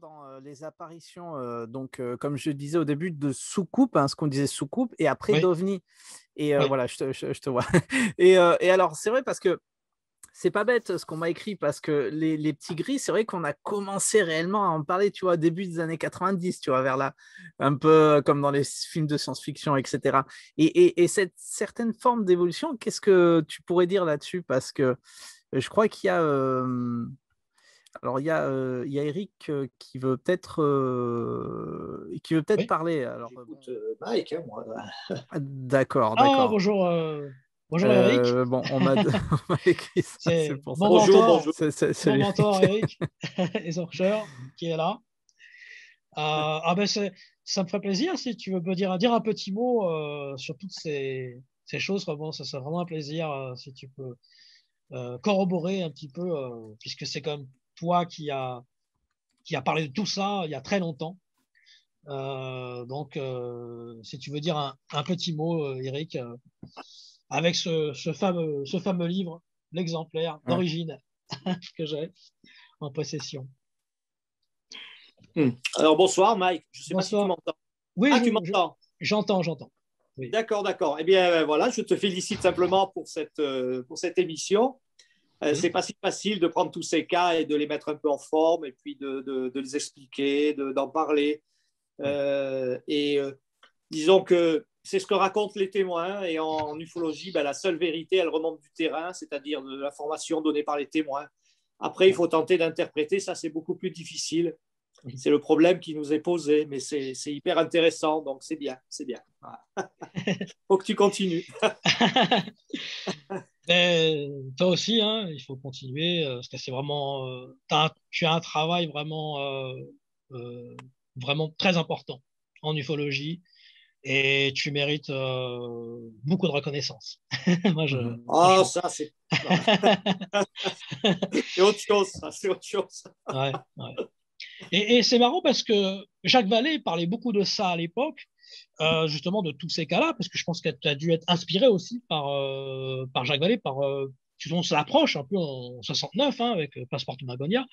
dans euh, les apparitions, euh, donc euh, comme je disais au début, de soucoupe, hein, ce qu'on disait soucoupe, et après Oui. d'ovni. Et euh, Oui. voilà, je te, je- je te vois. Et, et alors, c'est vrai parce que c'est pas bête ce qu'on m'a écrit, parce que les, les petits gris, c'est vrai qu'on a commencé réellement à en parler, tu vois, début des années 90, tu vois, vers là, un peu comme dans les films de science-fiction, etc. Et, et- et cette certaine forme d'évolution, qu'est-ce que tu pourrais dire là-dessus? Parce que je crois qu'il y a. euh, alors, il y a, euh, il y a Eric euh, qui veut peut-être euh, qui veut peut-être Oui. parler. Alors, J'écoute euh, Mike, hein, moi. ah, d'accord, Ah, d'accord. bonjour, euh, bonjour Eric. Euh, bon, on m'a écrit ça, C'est pour ça. mon Bonjour, mentor, bonjour. C'est- c'est- c'est mon lui. mentor Eric Esorcher qui est là. Euh, ah ben c'est- ça me ferait plaisir si tu veux me dire, dire un petit mot euh, sur toutes ces, ces choses. Vraiment, ça serait vraiment un plaisir euh, si tu peux euh, corroborer un petit peu, euh, puisque c'est comme qui a, qui a parlé de tout ça il y a très longtemps. Euh, donc, euh, si tu veux dire un, un petit mot, euh, Eric, euh, avec ce, ce fameux, ce fameux livre, l'exemplaire Ouais. d'origine que j'ai en possession. Alors bonsoir Mike, je sais pas si tu Bonsoir. m'entends. Oui, Ah, je- tu m'entends j'entends, j'entends. D'accord, d'accord. Eh bien voilà, je te félicite simplement pour cette, pour cette émission. Euh, Mhm. C'est pas si facile de prendre tous ces cas et de les mettre un peu en forme et puis de, de- de les expliquer, de- d'en parler. Euh, et euh, disons que c'est ce que racontent les témoins. Et en, en ufologie, ben, la seule vérité, elle remonte du terrain, c'est-à-dire de l'information donnée par les témoins. Après, il faut tenter d'interpréter. Ça, c'est beaucoup plus difficile. Mhm. C'est le problème qui nous est posé, mais c'est c'est hyper intéressant, donc c'est bien, c'est bien. Voilà. faut que tu continues. Et toi aussi, hein, il faut continuer euh, parce que c'est vraiment, euh, un- tu as un travail vraiment, euh, euh, vraiment très important en ufologie et tu mérites euh, beaucoup de reconnaissance. Moi, je, franchement, ça, c'est c'est autre chose, ça, c'est autre chose. ouais, ouais. Et, et c'est marrant parce que Jacques Vallée parlait beaucoup de ça à l'époque, euh, justement de tous ces cas-là, parce que je pense que tu as dû être inspiré aussi par, euh, par Jacques Vallée, par euh, on s'approche un peu en 69 hein, avec le passeport de Magonia.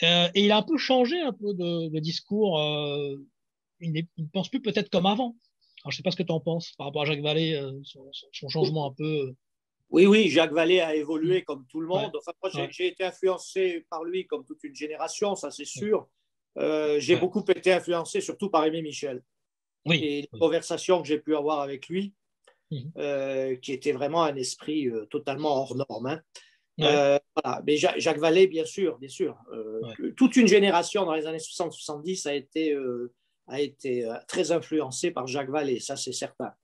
Et il a un peu changé un peu de, de discours. il ne pense plus peut-être comme avant. Alors, je ne sais pas ce que tu en penses par rapport à Jacques Vallée, son, son- son changement un peu. Oui, oui, Jacques Vallée a évolué comme tout le monde. Enfin, moi, j'ai été influencé par lui comme toute une génération, ça c'est sûr. Euh, j'ai beaucoup été influencé surtout par Aimé Michel. Oui, Et les oui. conversations que j'ai pu avoir avec lui, Mhm. euh, qui était vraiment un esprit euh, totalement hors norme. hein. Ouais. Euh, voilà. Mais Ja- Jacques Vallée, bien sûr, bien sûr. Ouais. Toute une génération dans les années 60-70 a été, a été très influencée par Jacques Vallée, ça c'est certain.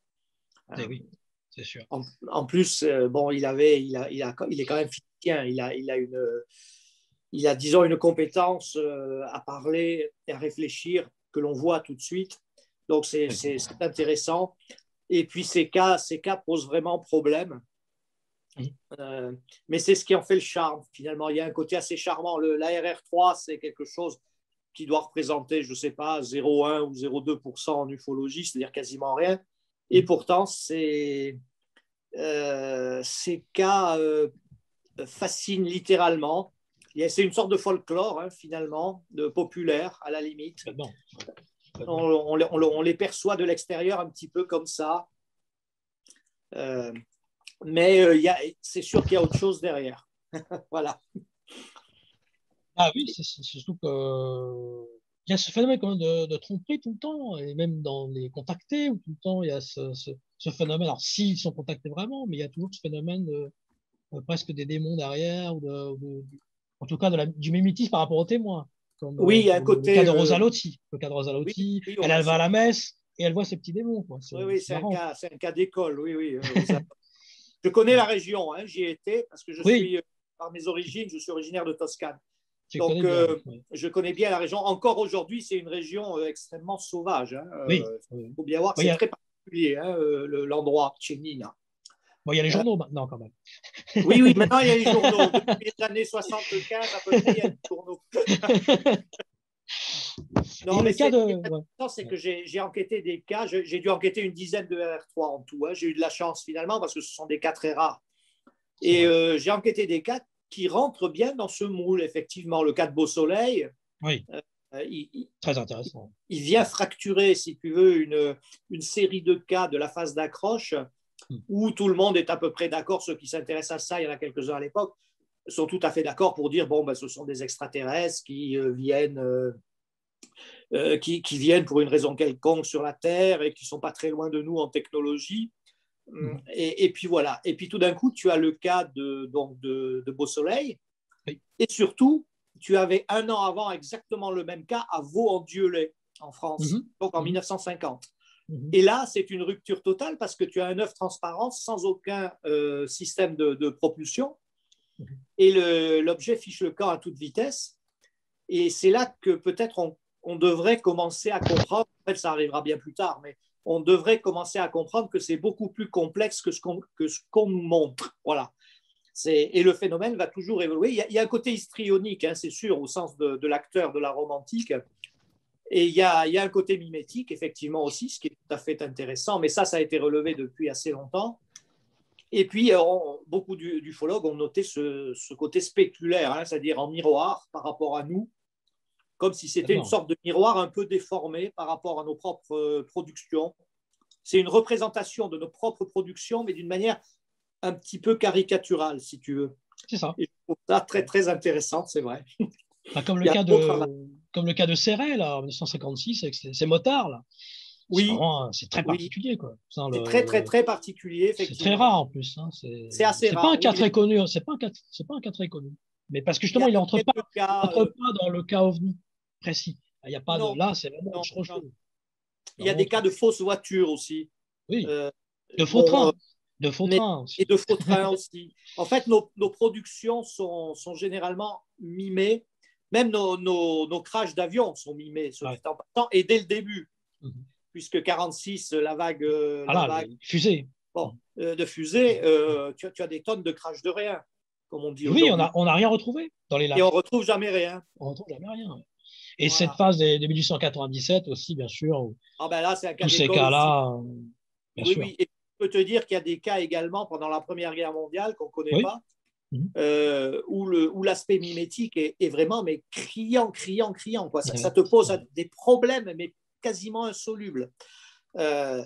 Eh oui, c'est sûr. En, en plus, bon, il avait, il a, il a, il est quand même physicien. Il a, il a une, il a, disons, une compétence à parler et à réfléchir que l'on voit tout de suite. Donc c'est, intéressant. Et puis ces cas, ces cas posent vraiment problème. Euh, mais c'est ce qui en fait le charme. Finalement, il y a un côté assez charmant. Le, l'ARR3, c'est quelque chose qui doit représenter, je ne sais pas, 0,1 ou 0,2% en ufologie, c'est-à-dire quasiment rien. Et pourtant, c'est, euh, ces cas euh, fascinent littéralement. C'est une sorte de folklore, hein, finalement, de populaire, à la limite. On, les- perçoit de l'extérieur un petit peu comme ça. Euh, mais euh, c'est sûr qu'il y a autre chose derrière. voilà. Ah oui, c'est surtout que il y a ce phénomène de, de tromperie tout le temps, et même dans les contactés, où tout le temps il y a ce, phénomène. Alors s'ils sont contactés vraiment, mais il y a toujours ce phénomène de, presque des démons derrière, ou en tout cas du mimétisme par rapport aux témoins. Comme, Oui, il y a un le- côté, Le cas de euh. Le cas de Rosa Lotti, Oui, oui, on elle, va à la messe et elle voit ses petits démons. Quoi. Oui, oui, c'est un marrant. cas, c'est un cas d'école. Oui, oui. euh, je connais la région, hein, j'y ai été parce que je suis, euh, par mes origines, je suis originaire de Toscane. Tu Donc, connais bien, euh, oui. Je connais bien la région. Encore aujourd'hui, c'est une région euh, extrêmement sauvage. hein. Euh, Oui, Il faut bien voir que Oui, c'est a- très particulier, hein, euh, le- l'endroit, Tchénina. Bon, il y a les journaux maintenant quand même. Oui, oui, maintenant il y a les journaux. Depuis les années 75, à peu près, il y a des journaux. Non, mais le cas c'est- de. que j'ai enquêté des cas. J'ai dû enquêter une dizaine de R3 en tout. hein. J'ai eu de la chance finalement parce que ce sont des cas très rares. Et euh, j'ai enquêté des cas qui rentrent bien dans ce moule, effectivement. Le cas de Beau Soleil, Oui. il, Très intéressant. Il vient fracturer, si tu veux, une, une série de cas de la phase d'accroche. Où tout le monde est à peu près d'accord. Ceux qui s'intéressent à ça, il y en a quelques-uns à l'époque, sont tout à fait d'accord pour dire bon, ben, ce sont des extraterrestres qui viennent. qui, qui, viennent pour une raison quelconque sur la Terre et qui ne sont pas très loin de nous en technologie. Mm. Et, puis voilà. Et puis tout d'un coup, tu as le cas de, donc de, Beau Soleil. Et surtout, tu avais un an avant exactement le même cas à Vaux-en-Dieulet, en France, mm-hmm. donc en 1950. Mm-hmm. Et là, c'est une rupture totale parce que tu as un œuf transparent sans aucun euh, système de, propulsion. Et l'objet fiche le camp à toute vitesse. Et c'est là que peut-être on, on, devrait commencer à comprendre, en fait, ça arrivera bien plus tard, mais on devrait commencer à comprendre que c'est beaucoup plus complexe que ce qu'on nous montre. Voilà. Et le phénomène va toujours évoluer. Il y a, un côté histrionique, hein, c'est sûr, au sens de, l'acteur de la romantique. Et il y, a, un côté mimétique, effectivement, aussi, ce qui est tout à fait intéressant. Mais ça, ça a été relevé depuis assez longtemps. Et puis, euh, beaucoup d'ufologues ont noté ce, côté spéculaire, hein, c'est-à-dire en miroir par rapport à nous, comme si c'était une sorte de miroir un peu déformé par rapport à nos propres euh, productions. C'est une représentation de nos propres productions, mais d'une manière un petit peu caricaturale, si tu veux. C'est ça. Et je trouve ça très, très intéressant, c'est vrai. comme, le cas de, comme le cas de Serret, là, en 1956, avec ses, motards, là. Oui. C'est très particulier. C'est très, très, très particulier. C'est très rare en plus. Hein. C'est assez rare. Pas un cas très connu. C'est pas, un cas, pas un cas très connu. Mais parce que justement, il n'entre pas, entre euh, pas dans le cas OVNI précis. Il n'y a pas de là, c'est vraiment Il y a des cas de fausses voitures aussi. Oui. Euh, de faux trains. De faux trains aussi. Et de faux trains aussi. En fait, nos, nos productions sont, sont, généralement mimées. Même nos, nos, nos crashs d'avion sont mimés, et dès le début. Mhm. Puisque 46, la vague. Euh, ah la vague fusée. Bon, euh, de fusée, tu, tu, as des tonnes de crash de rien, comme on dit. Oui, on n'a on a rien retrouvé dans les lacs. Et on retrouve jamais rien. On retrouve jamais rien. Et cette phase de, 1897 aussi, bien sûr. Ah ben là, c'est un cas Tous ces cas-là. Oui, oui. Et je peux te dire qu'il y a des cas également pendant la Première Guerre mondiale qu'on ne connaît pas. Euh, où l'aspect mimétique est, vraiment mais criant, criant, criant. Quoi. Ça, te pose des problèmes, mais quasiment insolubles. Euh,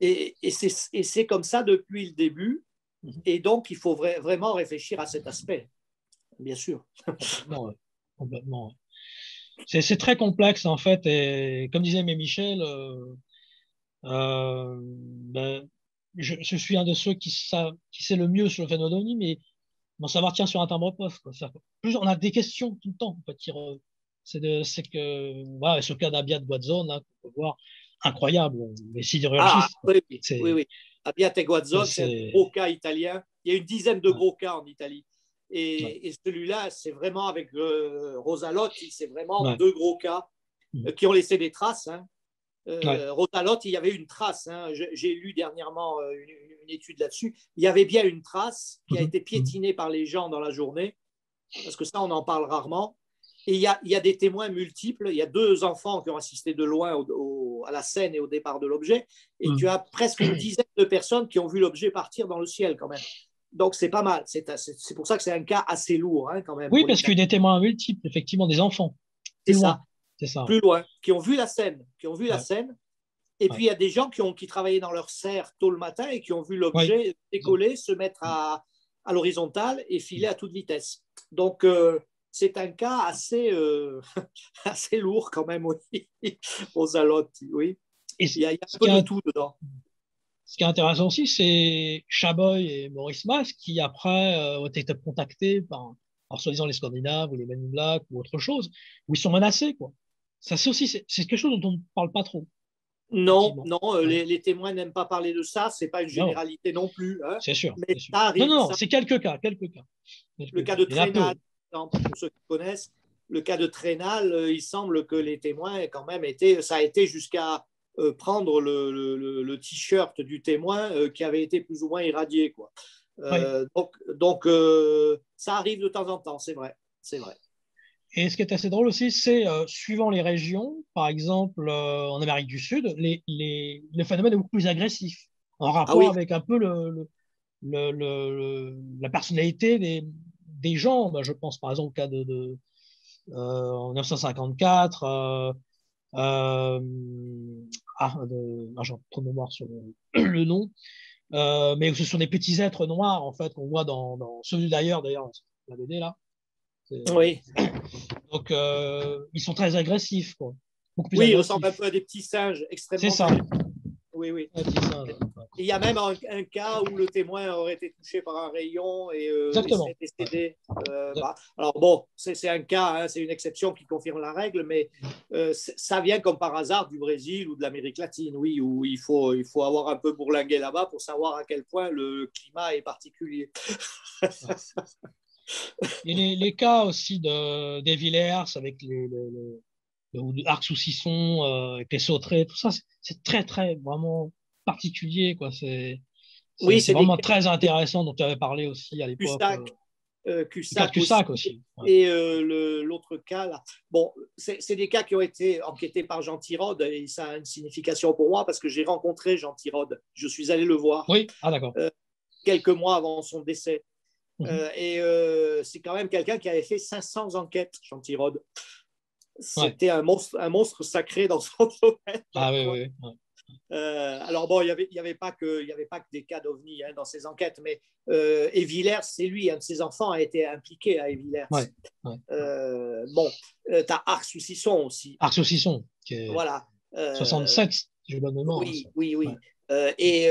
et, et c'est comme ça depuis le début. Mhm. Et donc, il faut vraiment réfléchir à cet aspect, bien sûr. Complètement. complètement c'est très complexe en fait. Et comme disait mais Michel, euh, euh, ben, je, suis un de ceux qui, savent, qui sait le mieux sur le phénomène mais mon savoir tient sur un timbre-poste. Plus on a des questions tout le temps. C'est que voilà, ce cas d'Abiat Guadzone, hein, on peut voir incroyable. Mais s'il ah, oui, oui, oui. Abiat et Guadzone, c'est un gros cas italien. Il y a une dizaine de gros cas en Italie. Et, celui-là, c'est vraiment avec euh, Rosalotti, c'est vraiment deux gros cas mm. euh, qui ont laissé des traces. Hein. Euh, Rosalotti, il y avait une trace. Hein. J'ai lu dernièrement euh, une, étude là-dessus. Il y avait bien une trace qui a mm-hmm. été piétinée mm-hmm. par les gens dans la journée, parce que ça, on en parle rarement. Et il y, a, il y a des témoins multiples. Il y a deux enfants qui ont assisté de loin à la scène et au départ de l'objet. Et mm. tu as presque une dizaine de personnes qui ont vu l'objet partir dans le ciel quand même. Donc, c'est pas mal. C'est pour ça que c'est un cas assez lourd, hein, quand même. Oui, parce qu'il y a des témoins multiples, effectivement, des enfants. C'est ça. Ça. Plus loin, qui ont vu la scène. Qui ont vu la scène. Et puis, il y a des gens qui, ont, qui travaillaient dans leur serre tôt le matin et qui ont vu l'objet décoller, se mettre à, à l'horizontale et filer à toute vitesse. Donc, euh, c'est un cas assez, euh, assez lourd quand même, oui, aux alotes, oui. il y a, il y a un peu de tout dedans. Ce qui est intéressant aussi, c'est Chaboy et Maurice Mas qui, après, euh, ont été contactés par, soi-disant, les Scandinaves ou les Men Black ou autre chose, où ils sont menacés. Quoi. Ça, c'est aussi c'est quelque chose dont on ne parle pas trop. Non, non, euh, les, témoins n'aiment pas parler de ça. C'est pas une généralité non, plus. Hein. c'est sûr. Mais Ça non, non, c'est quelques cas, quelques cas. Le cas de Trénal, pour ceux qui connaissent, le cas de Trénal, euh, il semble que les témoins, quand même, été, ça a été jusqu'à euh, prendre le, t-shirt du témoin euh, qui avait été plus ou moins irradié. Quoi. Euh, donc, donc ça arrive de temps en temps, c'est vrai. C'est vrai. Et ce qui est assez drôle aussi, c'est suivant les régions, par exemple en Amérique du Sud, les, les, le phénomène est beaucoup plus agressif, en ah rapport avec un peu le, le, la personnalité des, des gens. Ben, je pense par exemple au cas de, en 1954. ah, j'ai trop de mémoire sur le, nom. mais ce sont des petits êtres noirs en fait qu'on voit dans, dans celui d'ailleurs d'ailleurs la BD là. Oui. Donc ils sont très agressifs quoi. oui, ils ressemblent un peu à des petits singes extrêmement. C'est ça. Oui, oui. Il y a même un, cas où le témoin aurait été touché par un rayon et, euh, décédé. Euh, bah, alors bon, c'est un cas, hein, c'est une exception qui confirme la règle, mais euh, ça vient comme par hasard du Brésil ou de l'Amérique latine, oui, où il faut, il faut avoir un peu bourlingué là-bas pour savoir à quel point le climat est particulier. et les, cas aussi de, des Villers avec les, ou arc saucisson euh, avec les sauterelles, tout ça, c'est très, très vraiment particulier. Quoi. C'est, oui, c'est vraiment très intéressant dont tu avais parlé aussi à l'époque. Cussac, euh, aussi. Et euh, l'autre cas, là. Bon, c'est des cas qui ont été enquêtés par Jean Tirode et ça a une signification pour moi parce que j'ai rencontré Jean Tirode. Je suis allé le voir. Oui, ah d'accord. quelques mois avant son décès. Mhm. et c'est quand même quelqu'un qui avait fait 500 enquêtes, Jean Tirode. C'était un, monstre, un monstre sacré dans son domaine. Ah oui, oui. Euh, alors bon, il n'y avait, y avait, pas que, avait pas que des cas d'OVNI hein, dans ses enquêtes, mais euh, Villers, c'est lui, un de ses enfants a été impliqué à Evillers. Ouais, euh, bon, euh, tu as Ars Saucisson aussi. Ars Saucisson, qui est voilà. 67, je. Oui, oui, oui. Et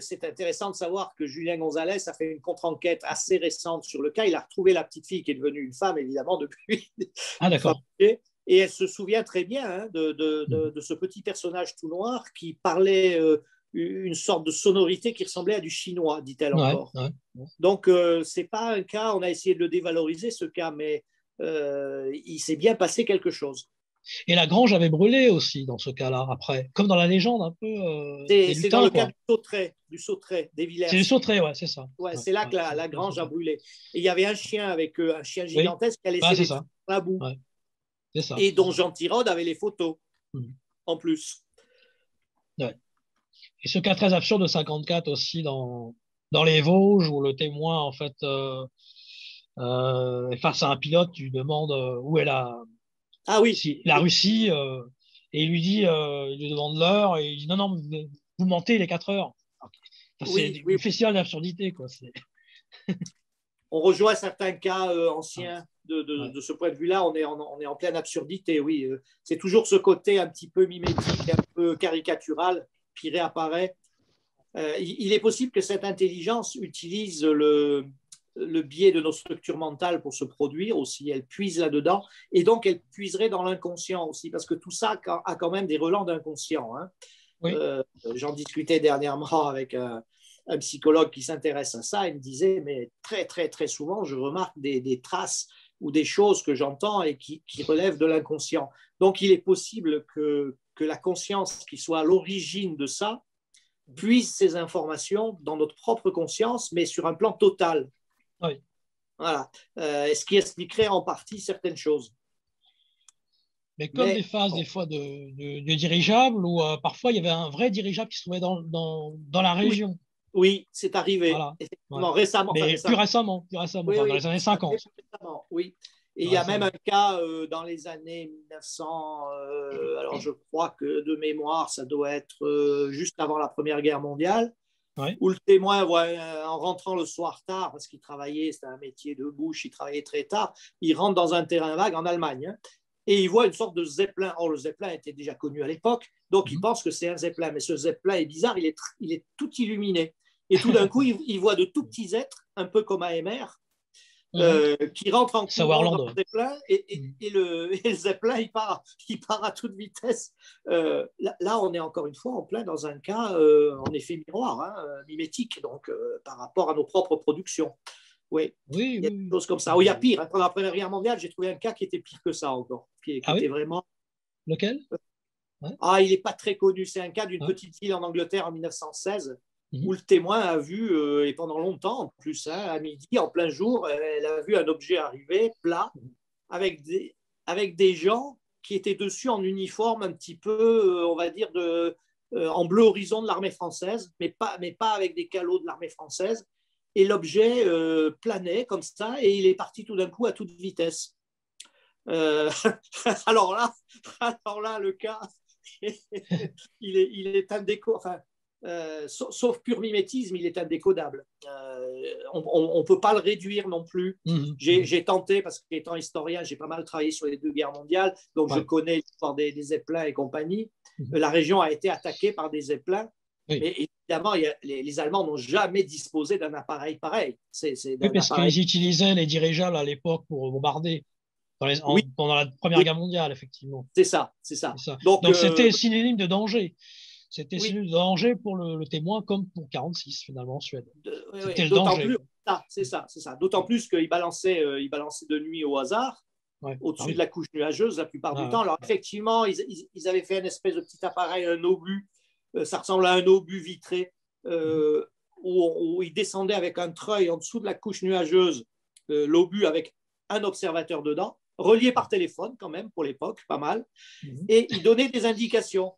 c'est intéressant de savoir que Julien Gonzalez a fait une contre-enquête assez récente sur le cas. Il a retrouvé la petite fille qui est devenue une femme, évidemment, depuis. Ah, d'accord. Et elle se souvient très bien hein, de, de, de, ce petit personnage tout noir qui parlait euh, une sorte de sonorité qui ressemblait à du chinois, dit-elle encore. Donc, euh, c'est pas un cas, on a essayé de le dévaloriser, ce cas, mais euh, il s'est bien passé quelque chose. Et la grange avait brûlé aussi dans ce cas-là, après, comme dans la légende un peu. c'est dans le cas du sautret, du sautret, des Villers. C'est du sautret, ouais, c'est ça. Ouais, c'est là que la, la grange a brûlé. Et il y avait un chien avec un chien gigantesque qui a laissé des la boue et dont Jean Tirode avait les photos mhm. en plus. Et ce cas très absurde de 54 aussi dans, dans les Vosges où le témoin en fait euh, euh, face à un pilote lui demande euh, où est la ah oui. La Russie et il lui dit il lui demande l'heure et il dit non non vous, mentez les 4 heures. C'est une festival d'absurdité quoi on rejoint certains cas anciens de, ce point de vue-là, on est, en, on est en pleine absurdité, oui. Euh, c'est toujours ce côté un petit peu mimétique, un peu caricatural qui réapparaît. Euh, il, est possible que cette intelligence utilise le, le biais de nos structures mentales pour se produire aussi, elle puise là-dedans, et donc elle puiserait dans l'inconscient aussi, parce que tout ça a quand même des relents d'inconscient. Hein. Euh, j'en discutais dernièrement avec un, psychologue qui s'intéresse à ça, il me disait, mais très, très, très souvent, je remarque des, des traces ou des choses que j'entends et qui, relèvent de l'inconscient. Donc il est possible que, que la conscience qui soit à l'origine de ça puise ces informations dans notre propre conscience, mais sur un plan total. Oui. Voilà. Euh, ce qui expliquerait en partie certaines choses. Mais comme des phases des fois de, de, dirigeables, où euh, parfois il y avait un vrai dirigeable qui se trouvait dans, dans, dans la région. Oui, c'est arrivé. récemment. Mais plus récemment, plus récemment, dans les années 50. oui. Et il y a même un cas euh, dans les années 1900, euh, alors je crois que de mémoire, ça doit être juste avant la Première Guerre mondiale, où le témoin, en rentrant le soir tard, parce qu'il travaillait, c'était un métier de bouche, il travaillait très tard, il rentre dans un terrain vague en Allemagne, hein, et il voit une sorte de zeppelin. Or, le zeppelin était déjà connu à l'époque, donc il mhm. pense que c'est un zeppelin, mais ce zeppelin est bizarre, il est, il est tout illuminé. Et tout d'un coup, il, voit de tout petits êtres, un peu comme AMR, mhm. euh, qui rentrent en courant dans le Zeppelin et, mhm. et, le, et, le, Zeppelin, il part, il part à toute vitesse. Euh, là, on est encore une fois en plein dans un cas, euh, en effet miroir, hein, mimétique, donc par rapport à nos propres productions. Oui, oui, il y a des choses comme ça. Oui, il y a pire. Hein. Pendant la Première Guerre mondiale, j'ai trouvé un cas qui était pire que ça encore, qui, ah était vraiment... Lequel? Ah, il n'est pas très connu. C'est un cas d'une ah. petite île en Angleterre en 1916 Mhm. où le témoin a vu, euh, et pendant longtemps en plus, hein, à midi, en plein jour, elle a vu un objet arriver plat avec des, avec des gens qui étaient dessus en uniforme un petit peu, euh, on va dire, de, euh, en bleu horizon de l'armée française, mais pas, mais pas avec des calots de l'armée française. Et l'objet planait comme ça et il est parti tout d'un coup à toute vitesse. alors, là, alors là, le cas, il, est, il est indéco, enfin, sauf, pur mimétisme, il est indécodable. on ne peut pas le réduire non plus. Mhm. J'ai tenté, parce qu'étant historien, j'ai pas mal travaillé sur les deux guerres mondiales, donc je connais l'histoire des, des zeppelins et compagnie. Mhm. La région a été attaquée par des zeppelins Oui. mais évidemment, il y a- les, les Allemands n'ont jamais disposé d'un appareil pareil. Oui, d'un parce appareil- qu'ils utilisaient les dirigeables à l'époque pour bombarder dans les- en- Oui. pendant la Première. Guerre mondiale, effectivement. C'est ça, c'est ça. Ça. Donc, euh, c'était synonyme de danger. C'était Oui. de danger pour le, le témoin comme pour 46 finalement en Suède. oui, C'était oui, le d'autant danger. plus, ça, c'est ça, c'est ça. D'autant plus qu'ils balançaient, euh, ils balançaient de nuit au hasard, Ouais. au-dessus Ah oui. de la couche nuageuse la plupart Ah, du temps. Alors effectivement, ils, ils- ils avaient fait une espèce de petit appareil, un obus. Euh, ça ressemble à un obus vitré euh, où, où ils descendaient avec un treuil en dessous de la couche nuageuse, euh, l'obus avec un observateur dedans, relié par téléphone quand même pour l'époque, pas mal. Mhm. Et ils donnaient des indications.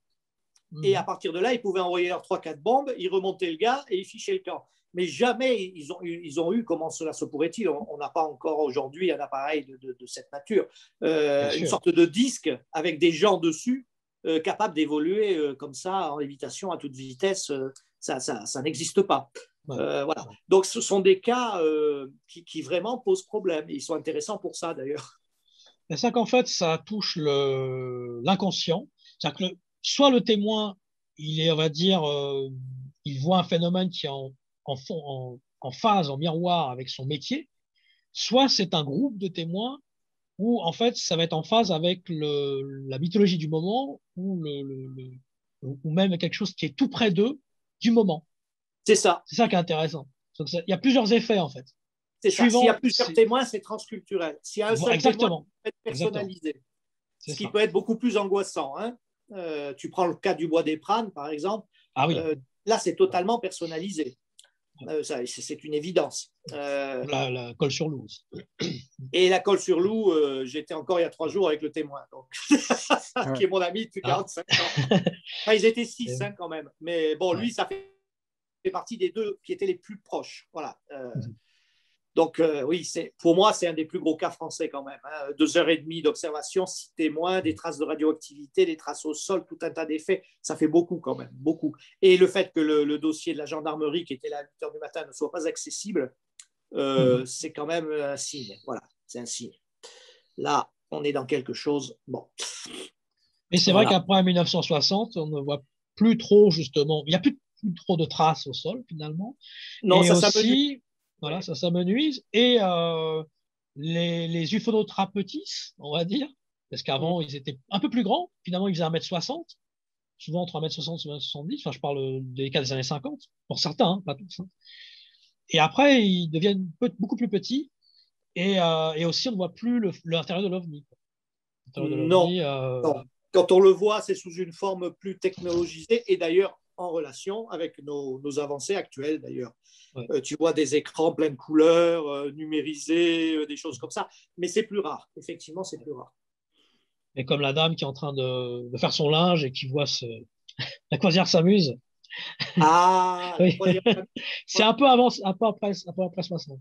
Et Mhm. à partir de là, ils pouvaient envoyer leurs 3-4 bombes, ils remontaient le gars et ils fichaient le camp. Mais jamais ils ont eu, ils ont eu comment cela se pourrait-il? On n'a pas encore aujourd'hui un appareil de, de- de cette nature. Euh, sûr. une sorte de disque avec des gens dessus euh, capables d'évoluer euh, comme ça en lévitation à toute vitesse. euh, ça ça, ça n'existe pas. Ouais. Voilà. Donc ce sont des cas qui, qui vraiment posent problème. Ils sont intéressants pour ça d'ailleurs. C'est ça qu'en fait, ça touche l'inconscient. C'est-à-dire que le- soit le témoin, il est, on va dire, euh, il voit un phénomène qui est en, en, fond- en, en phase, en miroir avec son métier, soit c'est un groupe de témoins où, en fait, ça va être en phase avec le, la mythologie du moment ou, le, le- le- ou même quelque chose qui est tout près d'eux du moment. C'est ça. C'est ça qui est intéressant. Donc, ça- il y a plusieurs effets, en fait. C'est ça. Suivant- S'il y a plusieurs témoins, c'est transculturel. S'il y a un seul témoin, Exactement. ça peut être personnalisé. Ce qui ça. peut être beaucoup plus angoissant. hein. Euh, tu prends le cas du bois des prânes, par exemple. Ah oui, Euh, là, c'est totalement personnalisé. Euh, ça, c'est une évidence. Euh, la, la colle sur l'eau aussi. et la colle sur loup, euh, j'étais encore il y a trois jours avec le témoin, donc, qui est mon ami depuis Ah. 45 ans. Enfin, ils étaient six hein, quand même. Mais bon, lui, ça fait fait partie des deux qui étaient les plus proches. Voilà. Euh, Mhm. Donc, euh, oui, pour moi, c'est un des plus gros cas français quand même. hein. Deux heures et demie d'observation, six témoins, des traces de radioactivité, des traces au sol, tout un tas d'effets. Ça fait beaucoup quand même, beaucoup. Et le fait que le, le dossier de la gendarmerie qui était là à 8 heures du matin ne soit pas accessible, euh, c'est quand même un signe. Voilà, c'est un signe. Là, on est dans quelque chose. Bon, Mais c'est vrai qu'après 1960, on ne voit plus trop, justement, il n'y a plus, plus trop de traces au sol, finalement. non, et ça, aussi, voilà, ça s'amenuise. Et euh, les, les ufolotrapetis, on va dire, parce qu'avant, ils étaient un peu plus grands. Finalement, ils faisaient 1m60, souvent entre 1m60 et 1m70. Enfin, je parle des cas des années 50, pour certains, hein, pas tous. hein. Et après, ils deviennent beaucoup plus petits. Et, euh, et aussi, on ne voit plus l'intérieur de Non, l'OVNI, euh, non. quand on le voit, c'est sous une forme plus technologisée et d'ailleurs en relation avec nos, nos avancées actuelles d'ailleurs. Ouais. Euh, tu vois des écrans plein de couleurs, euh, numérisés, euh, des choses comme ça, mais c'est plus rare. Effectivement, c'est plus rare. Et comme la dame qui est en train de, de faire son linge et qui voit ce... la croisière s'amuse. Ah, Oui. C'est un peu avant, un peu après, un peu après 60.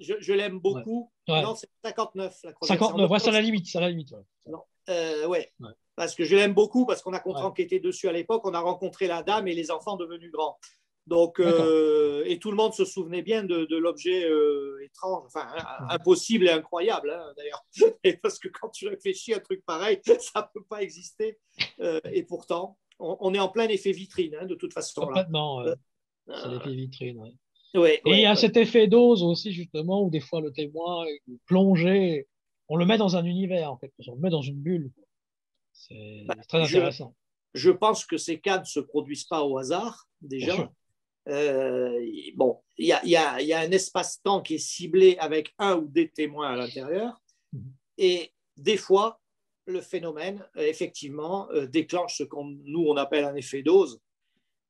je, je l'aime beaucoup. Ouais. Non, c'est 59. La croisière. 59, ouais, c'est à la limite, à la limite. ouais. Euh, ouais. Ouais. Parce que je l'aime beaucoup, parce qu'on a Ouais. contre-enquêté dessus à l'époque, on a rencontré la dame et les enfants devenus grands. Donc, euh, et tout le monde se souvenait bien de, de l'objet euh, étrange, enfin Ouais. impossible et incroyable hein, d'ailleurs. Parce que quand tu réfléchis à un truc pareil, ça ne peut pas exister. Euh, et pourtant, on, on est en plein effet vitrine hein, de toute façon. Complètement, ouais. C'est l'effet vitrine. ouais. ouais, Et ouais, il y a ouais. cet effet dose aussi, justement, où des fois le témoin est plongé, on le met dans un univers, en fait, on le met dans une bulle. C'est Bah, très je- intéressant. Je pense que ces cas ne se produisent pas au hasard, déjà. Euh, bon, il y a, y a- y a un espace-temps qui est ciblé avec un ou des témoins à l'intérieur. Mhm. Et des fois, le phénomène, euh, effectivement, euh, déclenche ce qu'on nous, on appelle un effet dose,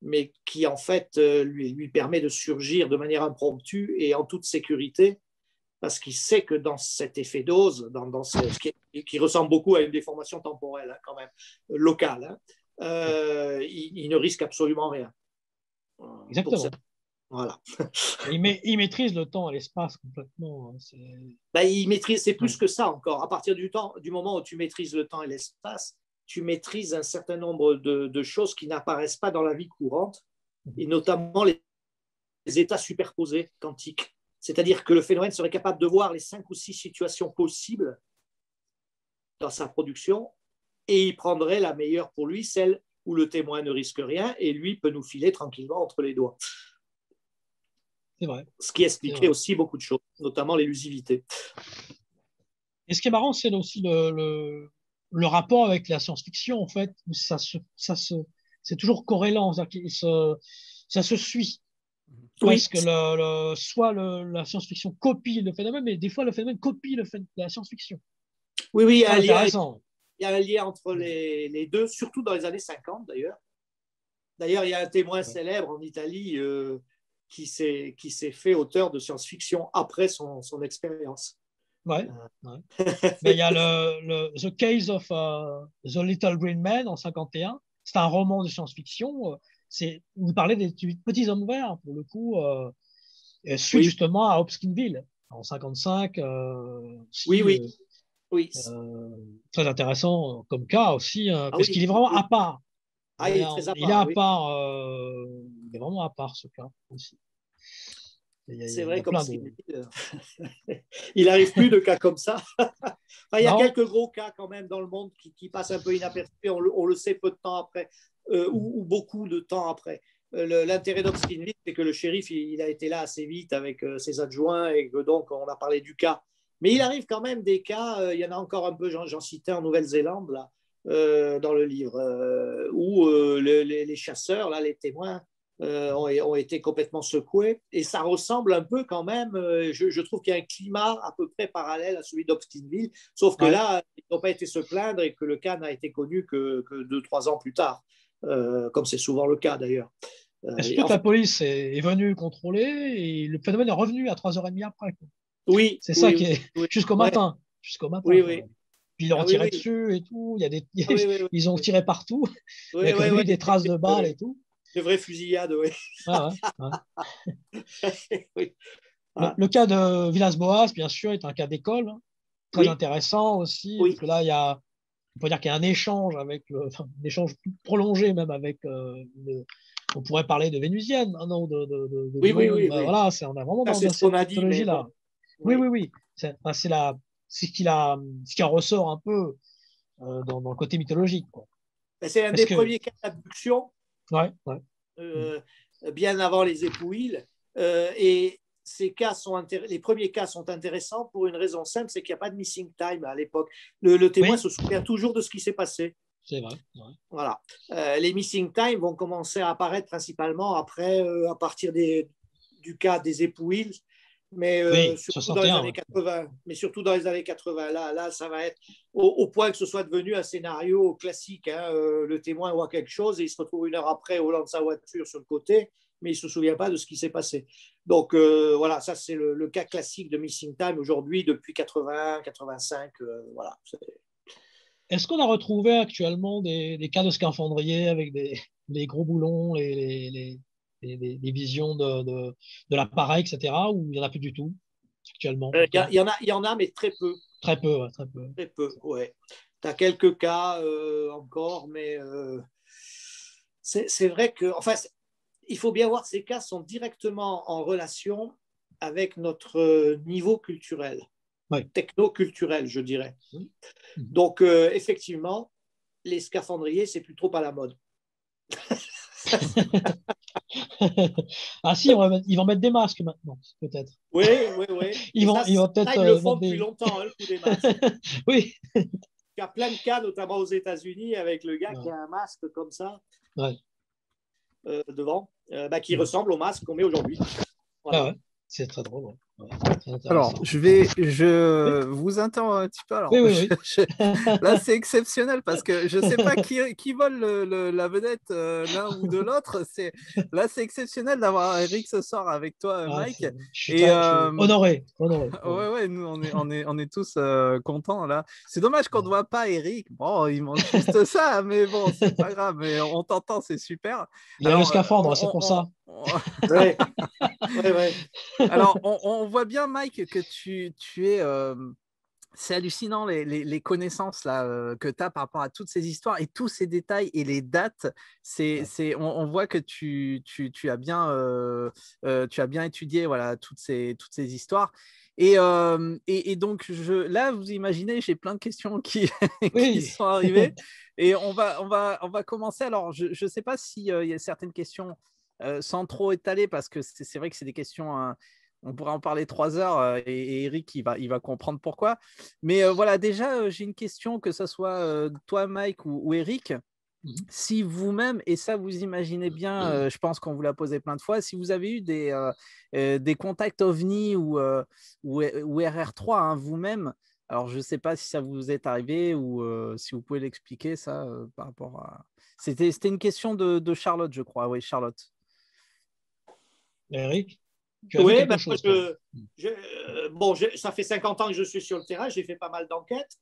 mais qui, en fait, euh, lui, lui permet de surgir de manière impromptue et en toute sécurité, parce qu'il sait que dans cet effet dose, dans, dans ce, qui, ressemble beaucoup à une déformation temporelle, hein, quand même, euh, locale, hein, euh, il, il ne risque absolument rien. Euh, Exactement. Voilà. il, il, maîtrise le temps et l'espace complètement. Hein, bah, il maîtrise, c'est plus que ça encore. À partir du, temps, du moment où tu maîtrises le temps et l'espace, tu maîtrises un certain nombre de, de choses qui n'apparaissent pas dans la vie courante, mhm. et notamment les, les états superposés quantiques. C'est-à-dire que le phénomène serait capable de voir les cinq ou six situations possibles dans sa production et il prendrait la meilleure pour lui, celle où le témoin ne risque rien et lui peut nous filer tranquillement entre les doigts. C'est vrai. Ce qui expliquerait aussi beaucoup de choses, notamment l'élusivité. Et ce qui est marrant, c'est aussi le, le, rapport avec la science-fiction, en fait, où ça se, ça se, c'est toujours corrélant, ça, ça se suit. Parce que le, soit la science-fiction copie le phénomène, mais des fois le phénomène copie le la science-fiction. Oui, oui, il y, a il y a un lien entre les, les, deux, surtout dans les années 50 d'ailleurs. D'ailleurs, il y a un témoin célèbre en Italie euh, qui s'est fait auteur de science-fiction après son, son expérience. Ouais. Euh. Mais il y a le, le The Case of uh, the Little Green Man en 51. C'est un roman de science-fiction c'est vous parlez des petits hommes verts pour le coup, euh, suite justement à Hopkinsville en 55. Euh, oui, oui. Euh, oui. Euh, très intéressant comme cas aussi, hein, ah parce qu'il est vraiment à part. Ah, il, est très à part. Il est à part. il est vraiment à part ce cas aussi. C'est vrai, comme il n'arrive plus de cas comme ça. il y a quelques gros cas quand même dans le monde qui, qui passent un peu inaperçus. On on le, sait peu de temps après. Euh, ou, beaucoup de temps après. Euh, l'intérêt d'Obskinville, c'est que le shérif, il, a été là assez vite avec euh, ses adjoints et que donc on a parlé du cas. Mais il arrive quand même des cas, il y en a encore un peu, j'en citais en Nouvelle-Zélande, là, dans le livre, où les, chasseurs, là, les témoins, ont, été complètement secoués. Et ça ressemble un peu quand même, je, trouve qu'il y a un climat à peu près parallèle à celui d'Obskinville, sauf que là, ils n'ont pas été se plaindre et que le cas n'a été connu que, que deux, trois ans plus tard. Euh, comme c'est souvent le cas d'ailleurs. Euh, Est-ce que la police est, venue contrôler et le phénomène est revenu à 3h30 après Oui. C'est ça qui est. Jusqu'au matin. Jusqu'au matin. Oui, oui. Puis ils ont ah, tiré dessus et tout. Il y a des... Ah ils ont tiré partout. il y a des traces de balles et tout. Des vraies fusillades, oui. Ah, le, cas de Villas-Boas, bien sûr, est un cas d'école. Hein. Très intéressant aussi. Parce que là, il y a on peut dire qu'il y a un échange avec le, enfin, un échange prolongé même avec euh, on pourrait parler de vénusienne maintenant de, de, de, oui, oui, oui, bah, voilà c'est on a vraiment dans, cette technologie là oui oui. oui c'est c'est la ce qui la ce qui en ressort un peu euh, dans, dans, le côté mythologique c'est un des premiers cas d'abduction ouais, ouais. Euh, bien avant les épouilles et ces cas sont les premiers cas sont intéressants pour une raison simple, c'est qu'il n'y a pas de missing time à l'époque. Le, témoin se souvient toujours de ce qui s'est passé. C'est vrai. Voilà. Euh, les missing time vont commencer à apparaître principalement après, euh, à partir des, du cas des époux mais euh, surtout dans les années 80. Mais surtout dans les années 80. Là, là ça va être au, point que ce soit devenu un scénario classique. Hein. le témoin voit quelque chose et il se retrouve une heure après au volant de sa voiture sur le côté mais il ne se souvient pas de ce qui s'est passé. Donc euh, voilà, ça c'est le, cas classique de Missing Time aujourd'hui depuis 80, 85. Euh, voilà. Est-ce qu'on a retrouvé actuellement des, cas de scaphandrier avec des, gros boulons, les, les, les visions de, de, de l'appareil, etc. Ou il n'y en a plus du tout actuellement euh, Il y, en a, y en a, mais très peu. Très peu, très peu. Très peu, ouais. Tu as quelques cas encore, mais c'est vrai que, enfin, il faut bien voir que ces cas sont directement en relation avec notre niveau culturel, techno-culturel, je dirais. Donc, euh, effectivement, les scaphandriers, c'est plus trop à la mode. ah si, ils vont mettre des masques maintenant, peut-être. Oui, oui, oui. Ils vont, ils vont peut-être. Ils le euh, font depuis longtemps, hein, le coup des masques. oui. Il y a plein de cas, notamment aux États-Unis, avec le gars qui a un masque comme ça. Ouais. Euh, devant, euh, bah, qui ressemble au masque qu'on met aujourd'hui. Ah c'est très drôle. Alors, je vais, je vous interromps un petit peu. Alors, là, c'est exceptionnel parce que je ne sais pas qui, qui vole la vedette euh, l'un ou de l'autre. C'est là, c'est exceptionnel d'avoir Eric ce soir avec toi, ah, Mike. et euh, honoré, honoré. Ouais, ouais, nous, on est, on est, on est tous euh, contents là. C'est dommage qu'on ne voit pas Eric. Bon, il manque juste ça, mais bon, c'est pas grave. Mais on t'entend, c'est super. Il y a le scaphandre, c'est pour ça. ouais. ouais, Alors, on on voit bien, Mike, que tu, tu es. c'est hallucinant les, les, connaissances là, que tu as par rapport à toutes ces histoires et tous ces détails et les dates. C'est, c'est, on, voit que tu, tu, tu as bien, tu as bien étudié voilà, toutes, ces, toutes ces histoires. Et, et, et, donc, je, là, vous imaginez, j'ai plein de questions qui, qui sont arrivées. Et on va, on va, on va commencer. Alors, je ne sais pas s'il y a certaines questions sans trop étaler, parce que c'est vrai que c'est des questions hein, on pourrait en parler trois heures euh, et, Eric il va, il va comprendre pourquoi. Mais euh, voilà, déjà, euh, j'ai une question, que ce soit toi, Mike ou, Eric. Mmh si vous-même, et ça vous imaginez bien, je pense qu'on vous l'a posé plein de fois, si vous avez eu des, des contacts OVNI ou, ou, RR3 hein, vous-même, alors je ne sais pas si ça vous est arrivé ou si vous pouvez l'expliquer ça par rapport à... C'était une question de, de Charlotte, je crois. Oui, Charlotte. Eric? Oui, ben, euh, bon, ça fait 50 ans que je suis sur le terrain, j'ai fait pas mal d'enquêtes.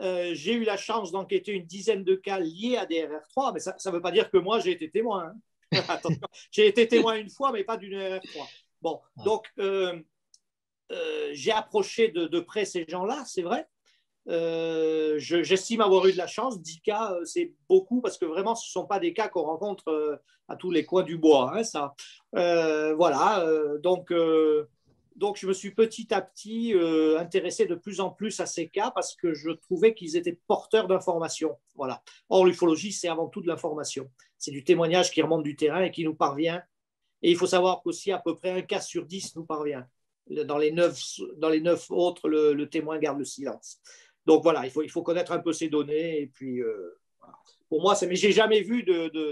Euh, j'ai eu la chance d'enquêter une dizaine de cas liés à des RR3, mais ça ne veut pas dire que moi j'ai été témoin. Hein. j'ai été témoin une fois, mais pas d'une RR3. Bon, ah. donc euh, j'ai approché de, de, près ces gens-là, c'est vrai. Euh, j'estime avoir eu de la chance. 10 cas, euh, c'est beaucoup parce que vraiment, ce ne sont pas des cas qu'on rencontre euh, à tous les coins du bois. Hein, ça. voilà. donc, donc, je me suis petit à petit intéressé de plus en plus à ces cas parce que je trouvais qu'ils étaient porteurs d'informations. Voilà. Or, l'ufologie, c'est avant tout de l'information. C'est du témoignage qui remonte du terrain et qui nous parvient. Et il faut savoir qu'aussi, à peu près un cas sur dix nous parvient. Dans les neuf, dans les neuf autres, le témoin garde le silence. Donc voilà, il faut, il faut connaître un peu ces données. Et puis, euh, pour moi, mais j'ai jamais vu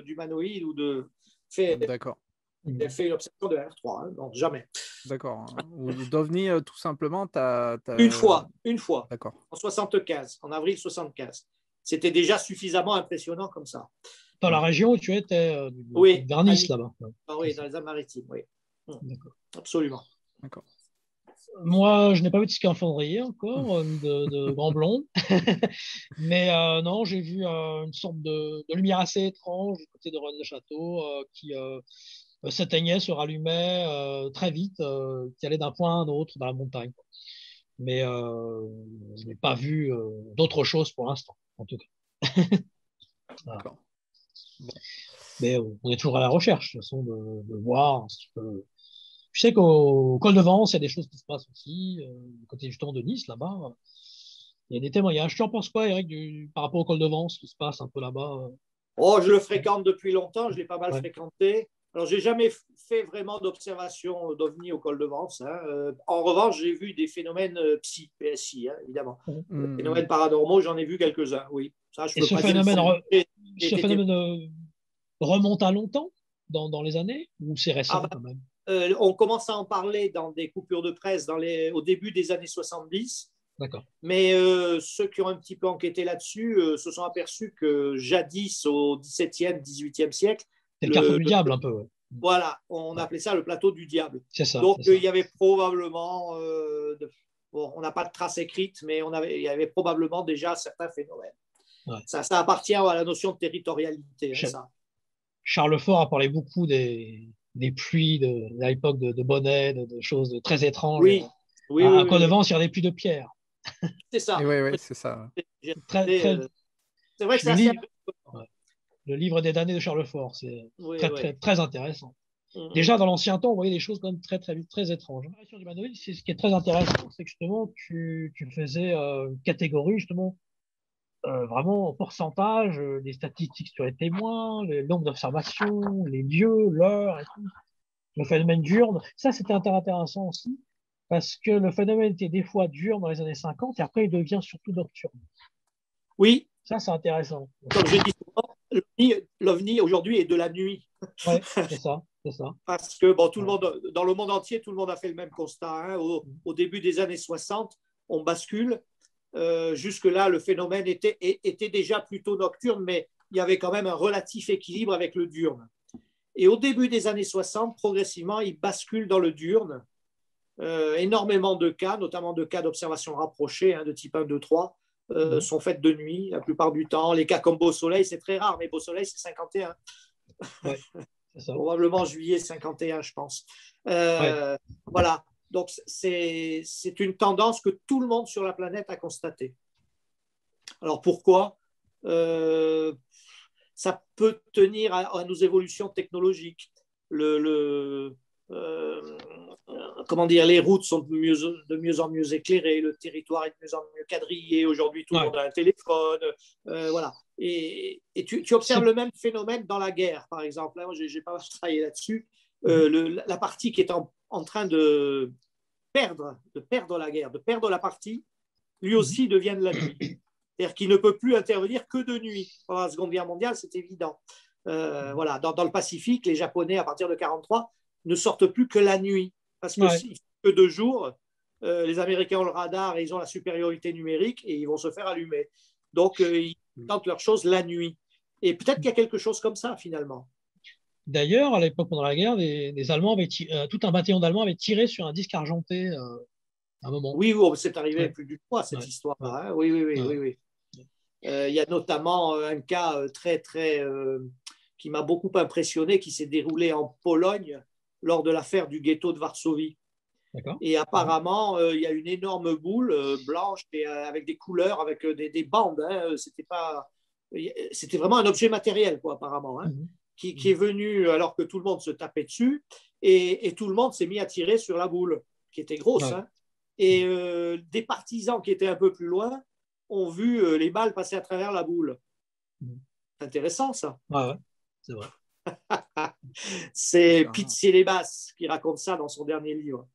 d'humanoïde ou de fait, D'accord. fait une observation de R3, hein, donc jamais. D'accord. Ou d'OVNI, euh, tout simplement, tu as, Une fois, une fois. D'accord. En 75, en avril 75. C'était déjà suffisamment impressionnant comme ça. Dans la région où tu étais, euh, oui, Nice, là-bas. Ah oui, dans les Alpes-Maritimes, oui. D'accord. Absolument. D'accord. Moi, je n'ai pas vu de scaphandrier encore, de, de grand blond. Mais euh, non, j'ai vu euh, une sorte de, lumière assez étrange du côté de Rennes-le-Château euh, qui s'éteignait, se rallumait très vite, qui allait d'un point à un autre dans la montagne. Mais je n'ai pas vu d'autre chose pour l'instant, en tout cas. Mais on est toujours à la recherche, de toute façon, de, de voir un petit peu je sais qu'au col de Vence, il y a des choses qui se passent aussi, euh, côté justement de Nice, là-bas. Il y a des témoignages. Tu en penses quoi, Eric, par rapport au col de Vence qui se passe un peu là-bas euh? Oh, je le fréquente depuis longtemps, je l'ai pas mal fréquenté. Alors, j'ai jamais fait vraiment d'observation d'OVNI au col de Vence. Hein. Euh, en revanche, j'ai vu des phénomènes psy, PSI, hein, évidemment. Mmh. Phénomènes paranormaux, j'en ai vu quelques-uns, oui. Ça, je Et ce phénomène, ce phénomène remonte à longtemps dans, dans les années ou c'est récent ah bah, quand même? Euh, on commence à en parler dans des coupures de presse dans les, au début des années 70. Mais euh, ceux qui ont un petit peu enquêté là-dessus euh, se sont aperçus que jadis, au XVIIe, XVIIIe siècle. C'est le, du diable, un peu. Voilà, on appelait ça le plateau du diable. Ça, Donc il y avait probablement. bon, on n'a pas de traces écrites, mais on avait, il y avait probablement déjà certains phénomènes. Ça, ça, appartient à la notion de territorialité. Hein, Charles Fort a parlé beaucoup des, des pluies de, l'époque de, Bonnet, de, choses très étranges. Oui, oui. À, oui, il y a des pluies de pierre. C'est ça. Oui, oui, c'est ça. C'est vrai que c'est le, le livre des damnés de Charles Fort, c'est très, très, très, intéressant. Mm-hmm. Déjà, dans l'ancien temps, on voyait des choses quand même très, très, très étranges. C'est ce qui est très intéressant, c'est que justement, tu, tu faisais euh, une catégorie, justement, euh, vraiment en pourcentage, euh, les statistiques sur les témoins, le nombre d'observations, les lieux, l'heure et tout. Le phénomène diurne, ça c'était intéressant aussi, parce que le phénomène était des fois dur dans les années 50 et après il devient surtout nocturne. Oui. Ça c'est intéressant. Comme je dis souvent, l'OVNI aujourd'hui est de la nuit. Oui, c'est ça. ça. Parce que bon, tout le monde, dans le monde entier, tout le monde a fait le même constat. hein. Au, au début des années 60, on bascule. Euh, Jusque-là, le phénomène était, était déjà plutôt nocturne, mais il y avait quand même un relatif équilibre avec le diurne. Et au début des années 60, progressivement, il bascule dans le diurne. Euh, énormément de cas, notamment de cas d'observation rapprochée, hein, de type 1, 2, 3, euh, Mhm. sont faits de nuit la plupart du temps. Les cas comme Beau Soleil, c'est très rare, mais Beau Soleil, c'est 51 C'est ça. probablement juillet 51, je pense. Euh, Voilà. Donc, c'est une tendance que tout le monde sur la planète a constatée. Alors, pourquoi? Euh, Ça peut tenir à, à nos évolutions technologiques. Le, le, euh, comment dire, les routes sont de mieux, de mieux en mieux éclairées, le territoire est de mieux en mieux quadrillé. Aujourd'hui, tout le Ouais. monde a un téléphone. Euh, voilà. Et, et tu, tu observes le même phénomène dans la guerre, par exemple. Moi, j'ai j'ai pas travaillé là-dessus. Euh, le- la partie qui est en, en train de perdre, de perdre la guerre, de perdre la partie, lui aussi devient de la nuit. C'est-à-dire qu'il ne peut plus intervenir que de nuit. Pendant la Seconde Guerre mondiale, c'est évident. Euh, voilà, dans, dans le Pacifique, les Japonais, à partir de 1943, ne sortent plus que la nuit. Parce que Ouais. fait que deux jours, euh, les Américains ont le radar et ils ont la supériorité numérique et ils vont se faire allumer. Donc, euh, ils tentent leurs choses la nuit. Et peut-être qu'il y a quelque chose comme ça, finalement. D'ailleurs, à l'époque, pendant la guerre, des Allemands avaient euh, tout un bataillon d'Allemands avait tiré sur un disque argenté euh, à un moment. Oui, oui, c'est arrivé Ouais. plus d'une fois, cette Ouais. histoire-là. hein. Oui, oui, oui. Oui. Euh, Il y a notamment un cas très, très, euh, qui m'a beaucoup impressionné, qui s'est déroulé en Pologne lors de l'affaire du ghetto de Varsovie. Et apparemment, euh, il y a une énorme boule blanche et, avec des couleurs, avec des, des bandes. hein. C'était pas, c'était vraiment un objet matériel, quoi, apparemment, hein, Mhm. Qui, qui est venu alors que tout le monde se tapait dessus et, et tout le monde s'est mis à tirer sur la boule, qui était grosse. Ouais. hein. Et euh, des partisans qui étaient un peu plus loin ont vu euh, les balles passer à travers la boule. C'est intéressant, ça. Ouais, ouais, c'est vrai. C'est. Pete Célébas qui raconte ça dans son dernier livre.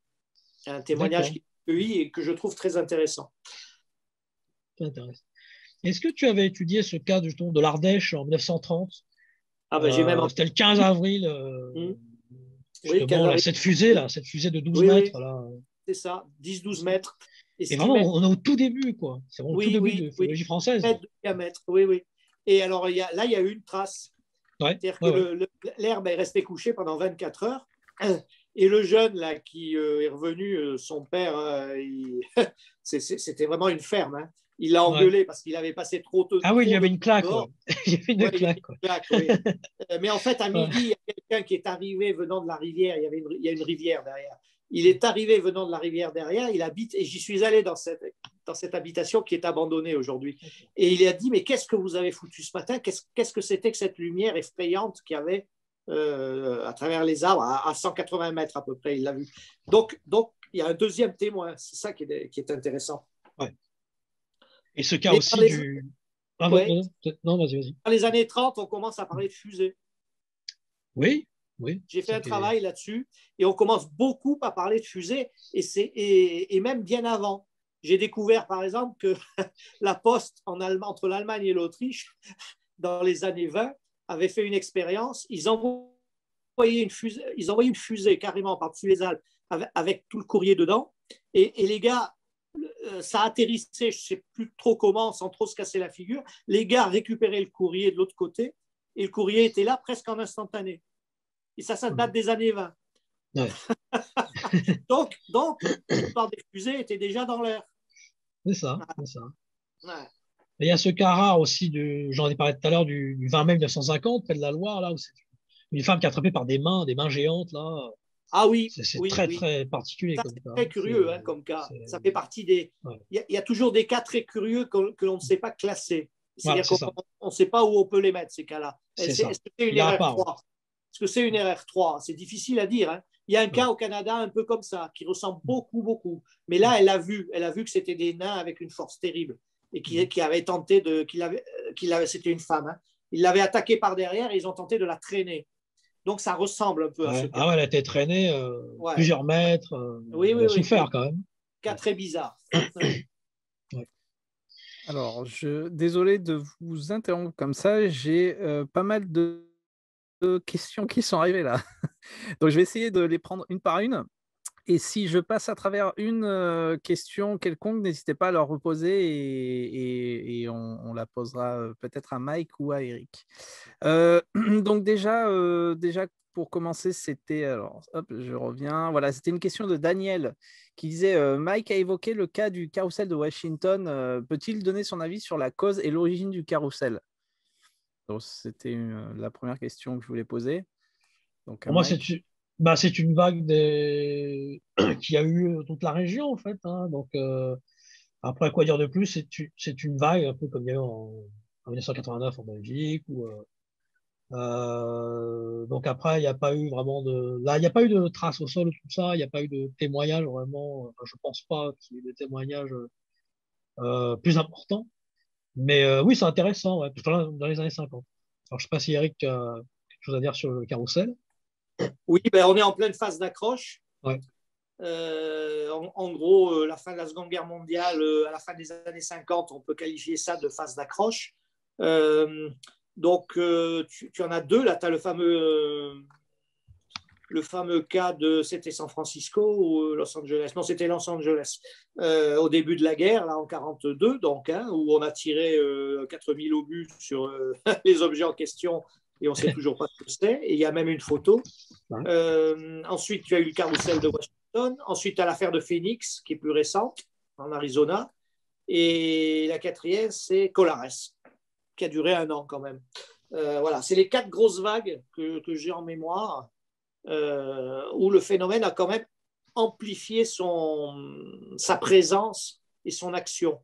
Un témoignage a recueilli et que je trouve très intéressant. Est-ce que tu avais étudié ce cas de l'Ardèche en 1930 Ah ben, j'ai Euh, même C'était le 15 avril. euh, justement, Oui, 15 là, cette fusée là, cette fusée de 12 Oui, oui. mètres là. c'est ça, 10-12 mètres. Et, Et vraiment, on est au tout début quoi. C'est vraiment Oui, le tout début oui, de oui. l'ufologie française. mètres de diamètre. Oui, oui. Et alors, il y a, là, il y a eu une trace. Ouais, C'est-à-dire ouais, que le- l'herbe est restée couchée pendant 24 heures. Et le jeune là, qui euh, est revenu, euh, son père, euh, il- c'était vraiment une ferme. hein. Il l'a engueulé parce qu'il avait passé trop tôt. Ah oui, il y avait de une claque. ouais. Il y avait une Ouais, claque. quoi. claque, oui. Euh, Mais en fait, à midi, il y a quelqu'un qui est arrivé venant de la rivière. Il y, avait une, il y a une rivière derrière. Il est arrivé venant de la rivière derrière. Il habite, et j'y suis allé dans cette, dans cette habitation qui est abandonnée aujourd'hui. Et il a dit Mais qu'est-ce que vous avez foutu ce matin? Qu'est-ce que c'était que cette lumière effrayante qu'il y avait euh, à travers les arbres, à, à 180 mètres à peu près? Il l'a vu. Donc, donc, il y a un deuxième témoin. C'est ça qui est, qui est intéressant. Et ce cas Mais aussi les- du. Ah, Ouais. non, vas-y, vas-y. Dans les années 30, on commence à parler de fusée. Oui, oui. J'ai fait un travail là-dessus et on commence beaucoup à parler de fusées et, c'est, et, et même bien avant. J'ai découvert par exemple que la Poste en Allemagne, entre l'Allemagne et l'Autriche, dans les années 20, avait fait une expérience. Ils envoyaient une fusée, ils envoyaient une fusée carrément par-dessus les Alpes avec, avec tout le courrier dedans. Et, et les gars, ça atterrissait, je ne sais plus trop comment, sans trop se casser la figure. Les gars récupéraient le courrier de l'autre côté et le courrier était là presque en instantané. Et ça, ça date des années 20. Ouais. donc, donc, l'histoire des fusées était déjà dans l'air. C'est ça, c'est ça. Ouais. Il y a ce cas rare aussi, de, j'en ai parlé tout à l'heure, du, du 20 mai 1950, près de la Loire, là, où c'est une femme qui est attrapée par des mains, des mains géantes, là. Ah oui, C'est oui, très, oui. très particulier. C'est très curieux hein, comme cas. Ça fait partie des. Ouais. Il y, a- il y a toujours des cas très curieux que, que l'on ne sait pas classer. C'est-à-dire c'est qu'on ne sait pas où on peut les mettre, ces cas-là. Est-ce que c'est une Il y en a pas, RR3 Est-ce que c'est une RR3 C'est difficile à dire. hein. Il y a un cas au Canada un peu comme ça, qui ressemble beaucoup, beaucoup. Mais là, elle a vu, elle a vu que c'était des nains avec une force terrible et qui, qui avait tenté de, qu'il avait, euh, qu'il avait, c'était une femme. hein. Ils l'avaient attaquée par derrière et ils ont tenté de la traîner. Donc ça ressemble un peu à ce Ah ouais, elle a été traînée euh, Ouais. plusieurs mètres. euh, Oui, elle oui, a oui. souffert quand même. cas très bizarre. Alors, je désolé de vous interrompre comme ça. J'ai euh, pas mal de questions qui sont arrivées là. Donc, je vais essayer de les prendre une par une. Et si je passe à travers une question quelconque, n'hésitez pas à leur reposer et, on, la posera peut-être à Mike ou à Eric. donc déjà, déjà pour commencer, c'était alors hop, je reviens. Voilà, c'était une question de Daniel qui disait Mike a évoqué le cas du carrousel de Washington. Peut-il donner son avis sur la cause et l'origine du carrousel? Donc c'était la première question que je voulais poser. Donc, moi, c'est bah, c'est une vague des... qui a eu toute la région, en fait. Hein. Donc, euh, après, quoi dire de plus? C'est une vague, un peu comme il y a eu en, 1989 en Belgique. Ou, euh, euh, donc, après, il n'y a pas eu vraiment de. Là, il n'y a pas eu de traces au sol, tout ça. Il n'y a pas eu de témoignages vraiment. Je pense pas qu'il y ait des témoignages plus importants. Mais oui, c'est intéressant, ouais, dans les années 50. Alors, je ne sais pas si Eric a quelque chose à dire sur le carrousel. Oui, ben, on est en pleine phase d'accroche. Euh, en, gros, euh, la fin de la Seconde Guerre mondiale, euh, à la fin des années 50, on peut qualifier ça de phase d'accroche. donc, tu, en as deux. Là, tu as le fameux, le fameux cas de, c'était San Francisco ou Los Angeles Non, c'était Los Angeles. au début de la guerre, là, en 42, donc, hein, où on a tiré 4000 obus sur les objets en question et on ne sait toujours pas ce que c'est. Et il y a même une photo. Euh, ensuite, tu as eu le carrousel de Washington. Ensuite, tu as l'affaire de Phoenix, qui est plus récente, en Arizona. Et la quatrième, c'est Colares, qui a duré un an quand même. Euh, voilà, c'est les quatre grosses vagues que, que j'ai en mémoire, euh, où le phénomène a quand même amplifié son, sa présence et son action.